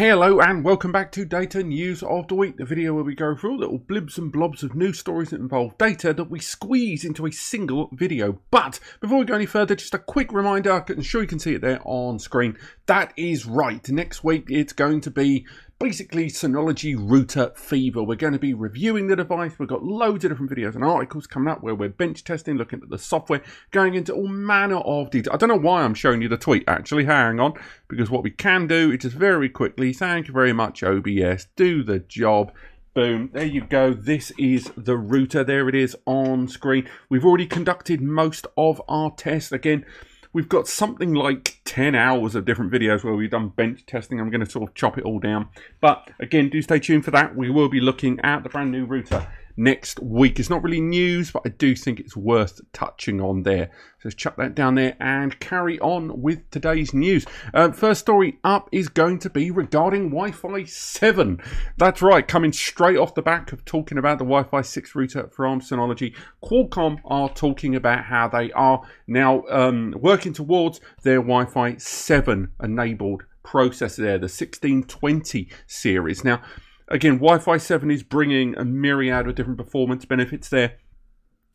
Hello and welcome back to Data News of the Week, the video where we go through little blibs and blobs of news stories that involve data that we squeeze into a single video. But before we go any further, just a quick reminder, I'm sure you can see it there on screen. That is right, next week it's going to be basically Synology Router Fever. We're going to be reviewing the device. We've got loads of different videos and articles coming up where we're bench testing, looking at the software, going into all manner of detail. I don't know why I'm showing you the tweet actually. Hang on, because what we can do is just very quickly, thank you very much OBS, do the job. Boom, there you go. This is the router. There it is on screen. We've already conducted most of our tests. Again, we've got something like 10 hours of different videos where we've done bench testing. I'm going to sort of chop it all down. But again, do stay tuned for that. We will be looking at the brand new router next week. It's not really news, but I do think it's worth touching on there. So chuck that down there and carry on with today's news. Uh, first story up is going to be regarding Wi-Fi 7. That's right, coming straight off the back of talking about the Wi-Fi 6 router from Synology. Qualcomm are talking about how they are now um, working towards their Wi-Fi 7 enabled processor there, the 1620 series. Now, Again, Wi-Fi 7 is bringing a myriad of different performance benefits there.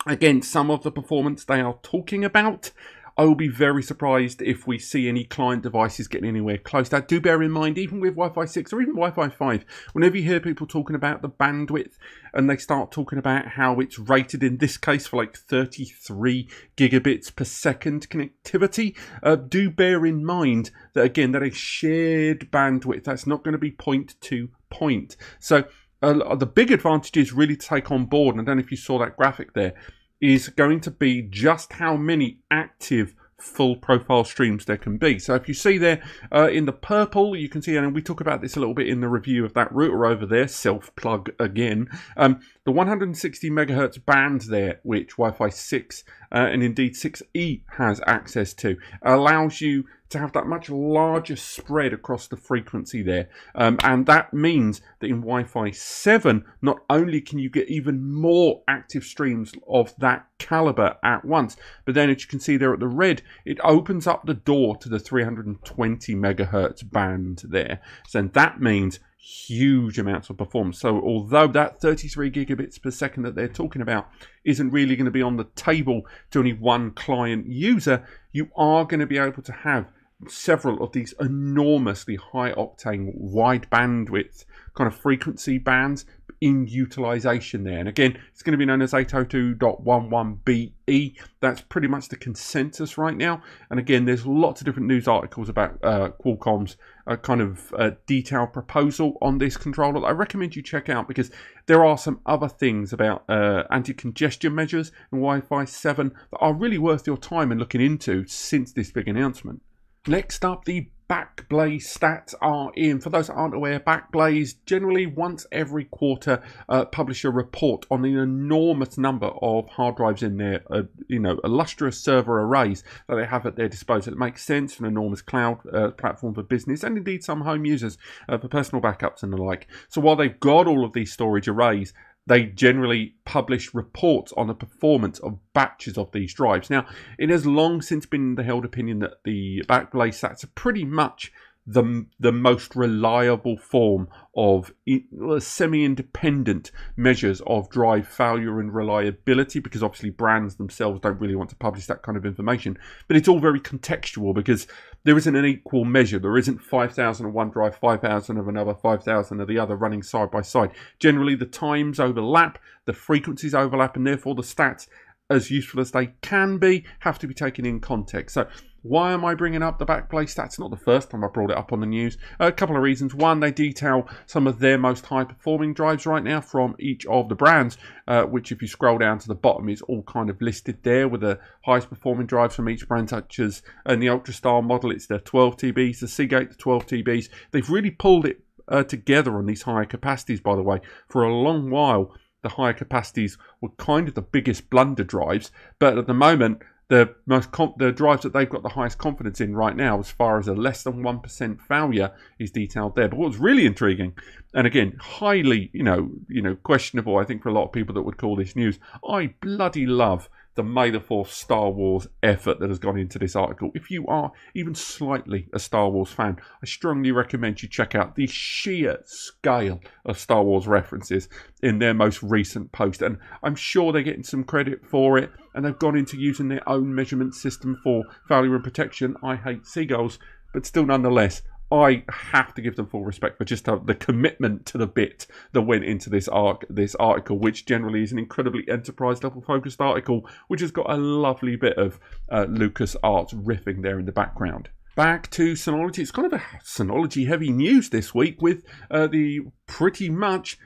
Again, some of the performance they are talking about I will be very surprised if we see any client devices getting anywhere close. That do bear in mind, even with Wi-Fi 6 or even Wi-Fi 5, whenever you hear people talking about the bandwidth and they start talking about how it's rated in this case for like 33 gigabits per second connectivity, uh, do bear in mind that again, that is shared bandwidth. That's not going to be point to point. So uh, the big advantage is really to take on board, and I don't know if you saw that graphic there, is going to be just how many active full profile streams there can be. So if you see there uh, in the purple, you can see, and we talk about this a little bit in the review of that router over there, self-plug again, um, the 160 megahertz band there, which Wi-Fi 6 uh, and indeed 6E has access to, allows you to have that much larger spread across the frequency there. Um, and that means that in Wi-Fi 7, not only can you get even more active streams of that caliber at once, but then as you can see there at the red, it opens up the door to the 320 megahertz band there. So that means huge amounts of performance. So although that 33 gigabits per second that they're talking about isn't really going to be on the table to only one client user, you are going to be able to have several of these enormously high octane wide bandwidth kind of frequency bands in utilization there. And again, it's going to be known as 802.11be. That's pretty much the consensus right now. And again, there's lots of different news articles about uh, Qualcomm's uh, kind of uh, detailed proposal on this controller that I recommend you check out because there are some other things about uh, anti-congestion measures and Wi-Fi 7 that are really worth your time and looking into since this big announcement. Next up, the Backblaze stats are in. For those that aren't aware, Backblaze generally once every quarter uh, publish a report on the enormous number of hard drives in their, uh, you know, illustrious server arrays that they have at their disposal. It makes sense for an enormous cloud uh, platform for business and indeed some home users uh, for personal backups and the like. So while they've got all of these storage arrays, they generally publish reports on the performance of batches of these drives. Now, it has long since been the held opinion that the Backblaze stats are pretty much the, the most reliable form of uh, semi-independent measures of drive failure and reliability because obviously brands themselves don't really want to publish that kind of information. But it's all very contextual because there isn't an equal measure. There isn't 5000 of one drive 5000 of another 5000 of the other running side by side. Generally the times overlap the frequencies overlap and therefore the stats as useful as they can be have to be taken in context. So why am I bringing up the Backblaze stats? Not the first time I brought it up on the news. A couple of reasons. One, they detail some of their most high performing drives right now from each of the brands, uh, which if you scroll down to the bottom is all kind of listed there with the highest performing drives from each brand, such as in the UltraStar model, it's the 12 TBs, the Seagate, the 12 TBs. They've really pulled it uh, together on these higher capacities, by the way. For a long while, the higher capacities were kind of the biggest blunder drives, but at the moment, the most the drives that they've got the highest confidence in right now, as far as a less than one percent failure, is detailed there. But what's really intriguing, and again highly you know you know questionable, I think for a lot of people that would call this news, I bloody love the May the 4th Star Wars effort that has gone into this article. If you are even slightly a Star Wars fan, I strongly recommend you check out the sheer scale of Star Wars references in their most recent post. And I'm sure they're getting some credit for it, and they've gone into using their own measurement system for failure and protection. I hate seagulls, but still, nonetheless, I have to give them full respect for just the commitment to the bit that went into this arc, this article, which generally is an incredibly enterprise level focused article, which has got a lovely bit of uh, Lucas Arts riffing there in the background. Back to Synology. It's kind of a Synology heavy news this week with uh, the pretty much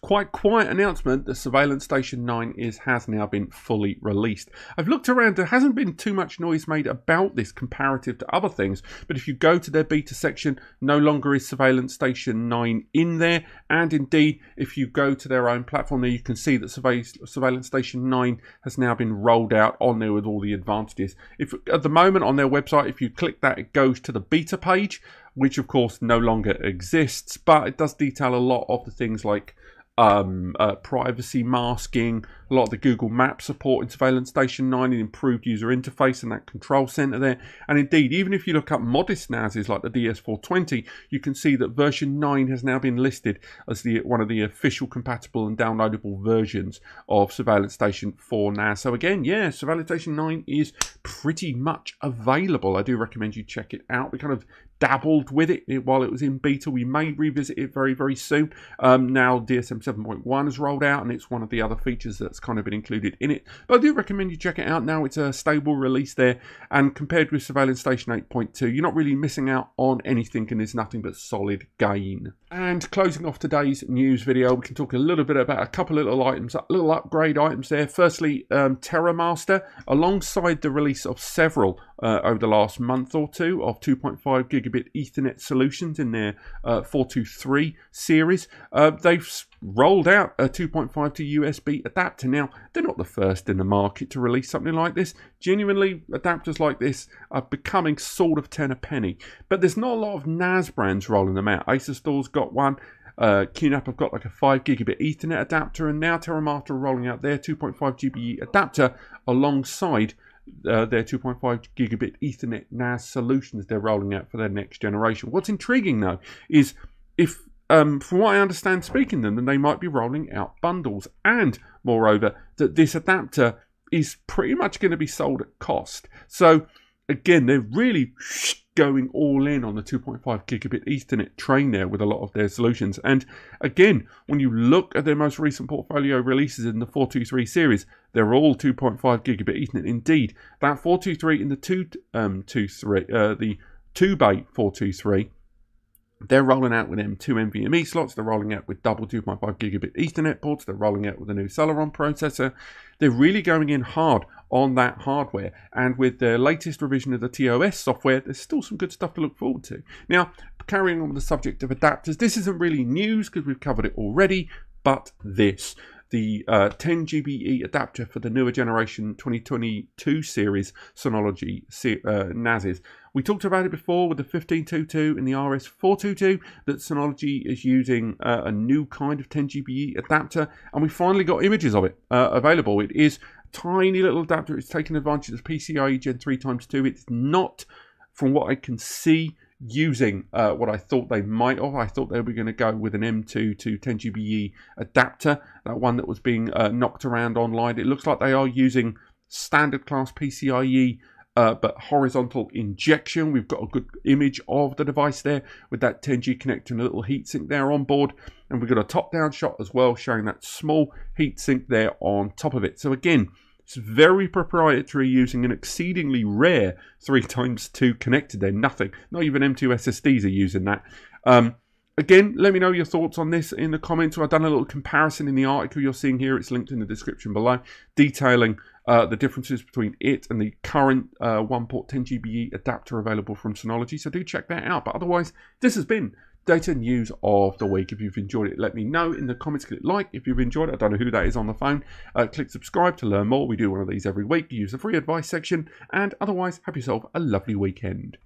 quite quiet announcement that Surveillance Station 9 is has now been fully released. I've looked around, there hasn't been too much noise made about this comparative to other things, but if you go to their beta section, no longer is Surveillance Station 9 in there, and indeed, if you go to their own platform there, you can see that Surveillance Station 9 has now been rolled out on there with all the advantages. If At the moment on their website, if you click that, it goes to the beta page, which of course no longer exists, but it does detail a lot of the things like um, uh, privacy masking, a lot of the Google Maps support in Surveillance Station 9 and improved user interface and that control center there. And indeed, even if you look up modest NASs like the DS420, you can see that version 9 has now been listed as the one of the official compatible and downloadable versions of Surveillance Station 4 NAS. So again, yeah, Surveillance Station 9 is pretty much available. I do recommend you check it out. We kind of dabbled with it while it was in beta. We may revisit it very, very soon. Um, now DSM 7.1 has rolled out and it's one of the other features that's kind of been included in it. But I do recommend you check it out now. It's a stable release there and compared with Surveillance Station 8.2, you're not really missing out on anything and there's nothing but solid gain. And closing off today's news video, we can talk a little bit about a couple of little items, little upgrade items there. Firstly, um, TerraMaster, alongside the release of several uh, over the last month or two of 2.5 gigabit Ethernet solutions in their uh, 423 series. Uh, they've rolled out a 2.5 to USB adapter. Now, they're not the first in the market to release something like this. Genuinely, adapters like this are becoming sort of 10 a penny. But there's not a lot of NAS brands rolling them out. Asustor's got one. Uh, QNAP have got like a 5 gigabit Ethernet adapter, and now TerraMaster are rolling out their 2.5 GBE adapter alongside uh, their 2.5 gigabit Ethernet NAS solutions they're rolling out for their next generation. What's intriguing though is if, um, from what I understand speaking them, then they might be rolling out bundles, and moreover, that this adapter is pretty much going to be sold at cost. So again, they're really going all in on the 2.5 gigabit Ethernet train there with a lot of their solutions. And again, when you look at their most recent portfolio releases in the 423 series, they're all 2.5 gigabit Ethernet. Indeed, that 423 in the 223, um, uh, the 2 bay 423 they're rolling out with M2 NVMe slots. They're rolling out with double 2.5 gigabit Ethernet ports. They're rolling out with a new Celeron processor. They're really going in hard on that hardware. And with the latest revision of the TOS software, there's still some good stuff to look forward to. Now, carrying on with the subject of adapters, this isn't really news because we've covered it already, but this the uh, 10 GBE adapter for the newer generation 2022 series Synology uh, NASs. We talked about it before with the 1522 and the RS422 that Synology is using uh, a new kind of 10 GBE adapter, and we finally got images of it uh, available. It is tiny little adapter. It's taking advantage of PCIe Gen 3 times 2. It's not, from what I can see, using uh, what I thought they might have. I thought they were going to go with an M2 to 10GBE adapter, that one that was being uh, knocked around online. It looks like they are using standard class PCIe. Uh, but horizontal injection. We've got a good image of the device there with that 10G connector and a little heatsink there on board. And we've got a top-down shot as well showing that small heatsink there on top of it. So again, it's very proprietary using an exceedingly rare 3 times 2 connector there. Nothing. Not even M2 SSDs are using that. Um, again, let me know your thoughts on this in the comments. I've done a little comparison in the article you're seeing here. It's linked in the description below, detailing uh, the differences between it and the current uh, one port 10 GBE adapter available from Synology. So do check that out. But otherwise, this has been data news of the week. If you've enjoyed it, let me know in the comments. Click like if you've enjoyed it. I don't know who that is on the phone. Uh, click subscribe to learn more. We do one of these every week. Use the free advice section. And otherwise, have yourself a lovely weekend.